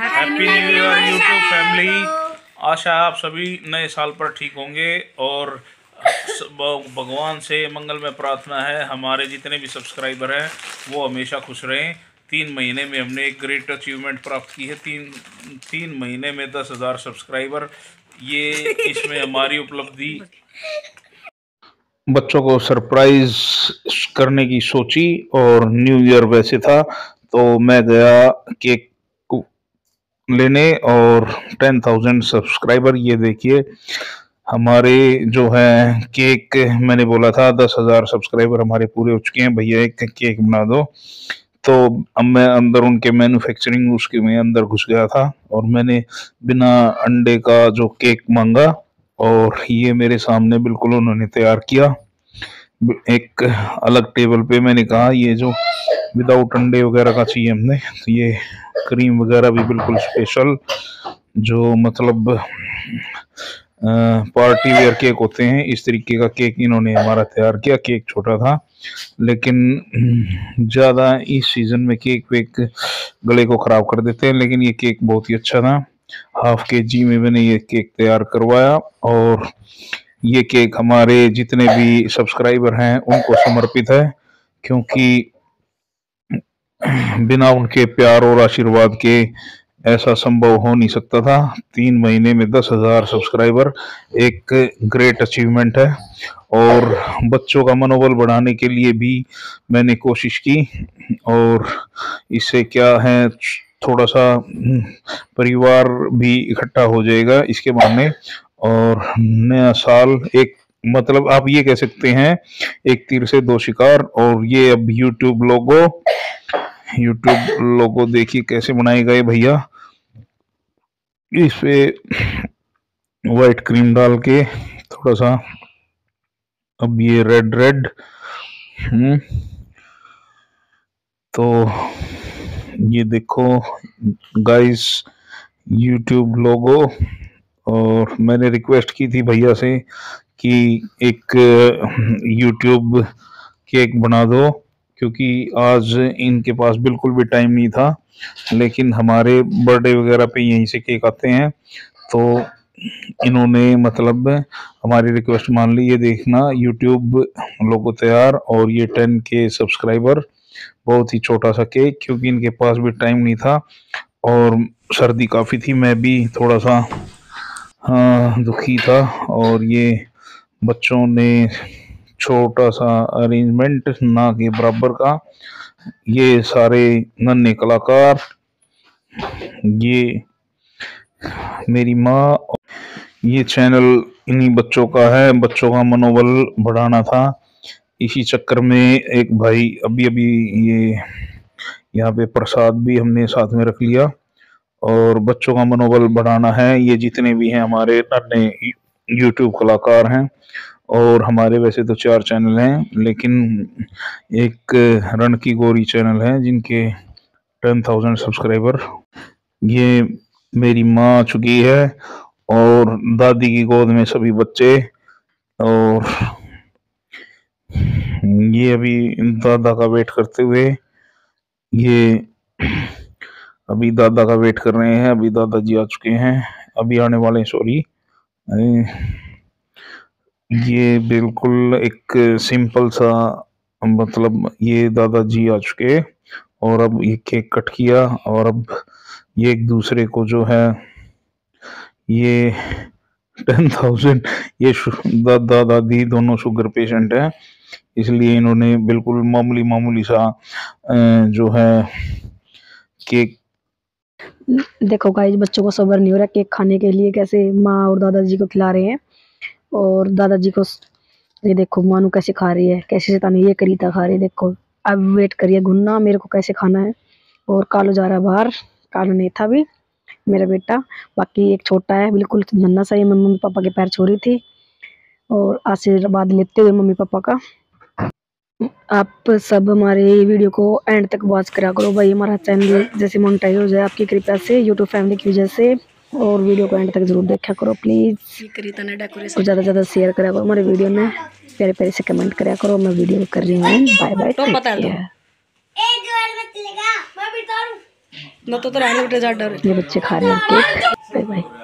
Happy new year YouTube family आशा आप सभी नए साल पर ठीक होंगे और भगवान से मंगल में प्रार्थना है। हमारे जितने भी सब्सक्राइबर हैं वो हमेशा खुश रहें। तीन महीने में हमने एक ग्रेट अचीवमेंट प्राप्त की है। तीन तीन महीने में दस हज़ार सब्सक्राइबर ये इसमें हमारी उपलब्धि। बच्चों को सरप्राइज़ करने की सोची और न्यू ईयर वैसे था तो मैं गया केक को लेने और टेन थाउज़ेंड सब्सक्राइबर ये देखिए, हमारे जो है केक मैंने बोला था दस हज़ार सब्सक्राइबर हमारे पूरे हो चुके हैं, भैया एक केक बना दो। तो अब मैं अंदर उनके मैन्युफैक्चरिंग उसके में अंदर घुस गया था और मैंने बिना अंडे का जो केक मांगा और ये मेरे सामने बिल्कुल उन्होंने तैयार किया। एक अलग टेबल पे मैंने कहा, ये जो विदाउट अंडे वगैरह का चाहिए हमने तो ये क्रीम वगैरह भी बिल्कुल स्पेशल जो मतलब पार्टी वेयर केक होते हैं, इस तरीके का केक इन्होंने हमारा तैयार किया केक छोटा था, लेकिन ज़्यादा इस सीज़न में केक वेक गले को ख़राब कर देते हैं, लेकिन ये केक बहुत ही अच्छा था। हाफ़ के जी में मैंने ये केक तैयार करवाया और ये केक हमारे जितने भी सब्सक्राइबर हैं, उनको समर्पित है, क्योंकि बिना उनके प्यार और आशीर्वाद के ऐसा संभव हो नहीं सकता था। तीन महीने में दस हज़ार सब्सक्राइबर, एक ग्रेट अचीवमेंट है। और बच्चों का मनोबल बढ़ाने के लिए भी मैंने कोशिश की। और इससे क्या है, थोड़ा सा परिवार भी इकट्ठा हो जाएगा। इसके बहाने और नया साल एक मतलब आप ये कह सकते हैं, एक तीर से दो शिकार और ये अब यूट्यूब लोगो यूट्यूब लोगो देखिए कैसे बनाए गए भैया। इस पे वाइट क्रीम डाल के थोड़ा सा, अब ये रेड रेड हम्म तो ये देखो गाइस यूट्यूब लोगो और मैंने रिक्वेस्ट की थी भैया से कि एक यूट्यूब केक बना दो, क्योंकि आज इनके पास बिल्कुल भी टाइम नहीं था, लेकिन हमारे बर्थडे वगैरह पे यहीं से केक आते हैं। तो इन्होंने मतलब हमारी रिक्वेस्ट मान ली, ये देखना यूट्यूब लोगो तैयार और ये टेन के सब्सक्राइबर बहुत ही छोटा सा केक क्योंकि इनके पास भी टाइम नहीं था और सर्दी काफ़ी थी, मैं भी थोड़ा सा दुखी था और ये बच्चों ने छोटा सा अरेंजमेंट ना के बराबर का ये सारे नन्हे कलाकार, ये मेरी माँ ये चैनल इन्हीं बच्चों का है। बच्चों का मनोबल बढ़ाना था। इसी चक्कर में एक भाई अभी अभी ये यहाँ पे प्रसाद भी हमने साथ में रख लिया। और बच्चों का मनोबल बढ़ाना है, ये जितने भी हैं हमारे नन्हे यूट्यूब कलाकार हैं और हमारे वैसे तो चार चैनल हैं, लेकिन एक रण की गोरी चैनल है जिनके टेन थाउज़ेंड सब्सक्राइबर। ये मेरी माँ आ चुकी है और दादी की गोद में सभी बच्चे और ये अभी दादा का वेट करते हुए ये अभी दादा का वेट कर रहे हैं, अभी दादाजी आ चुके हैं, अभी आने वाले हैं सॉरी ये बिल्कुल एक सिंपल सा मतलब ये दादाजी आ चुके और अब ये केक कट किया और अब ये एक दूसरे को जो है, ये टेन थाउज़ेंड ये दादा दादी दोनों शुगर पेशेंट हैं। इसलिए इन्होंने बिल्कुल मामूली मामूली सा जो है केक देखो गाइस बच्चों को सबर नहीं हो रहा केक खाने के लिए, कैसे माँ और दादाजी को खिला रहे हैं। और दादाजी को ये देखो मानू कैसे खा रही है, कैसे शैतानी ये करीता खा रही है, देखो। अब वेट करिए घुनना मेरे को कैसे खाना है। और कालो जा रहा है बाहर, कालो नहीं था भी मेरा बेटा। बाकी एक छोटा है, बिल्कुल नन्ना सा ये मम्मी पापा के पैर छो रही थी। और आशीर्वाद लेते हुए मम्मी पापा का। आप सब हमारे वीडियो को एंड तक वॉच करा करो। भाई हमारा चैनल जैसे मोनेटाइज हो जाए आपकी कृपया से यूट्यूब फैमिली की वजह से और वीडियो को एंड तक ज़रूर देखा करो प्लीज़ और ज़्यादा से ज़्यादा शेयर करा करो हमारे वीडियो में। प्यारे प्यारे से कमेंट करा करो। मैं वीडियो कर रही हूँ। बाय बाय ना तो। तो रहने बेटे जा डर। ये बच्चे खा रहे हैं। केक